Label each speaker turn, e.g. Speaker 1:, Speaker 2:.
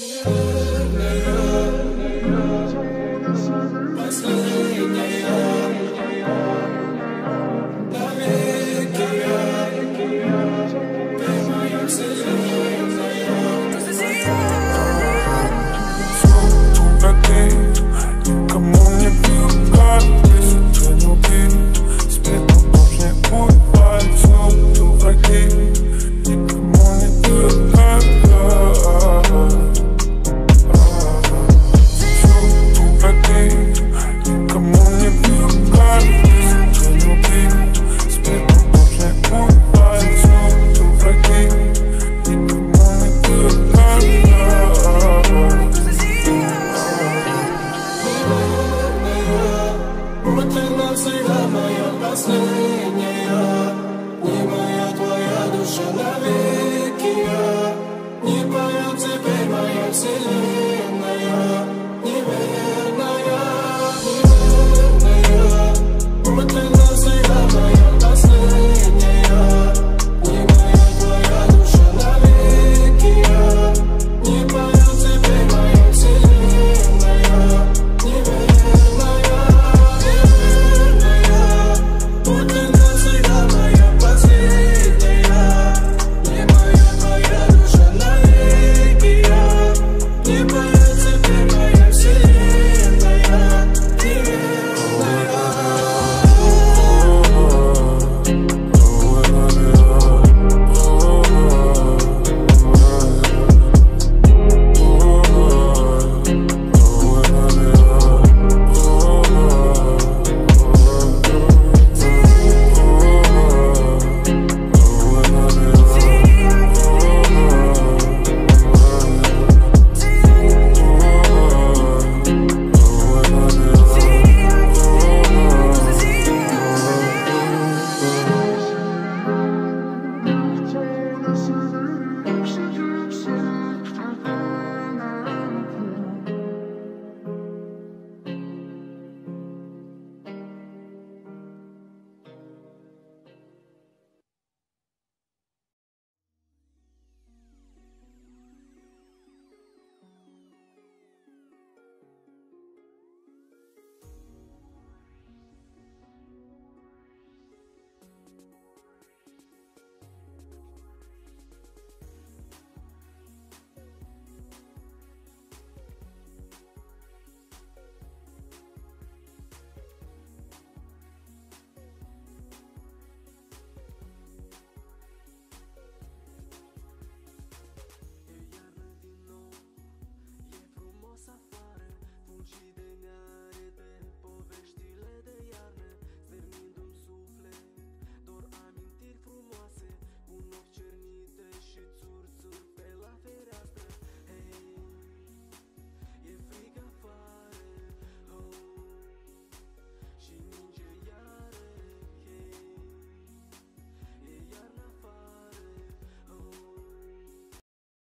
Speaker 1: Let's go. навсегда моя последняя, не моя твоя душа навеки я.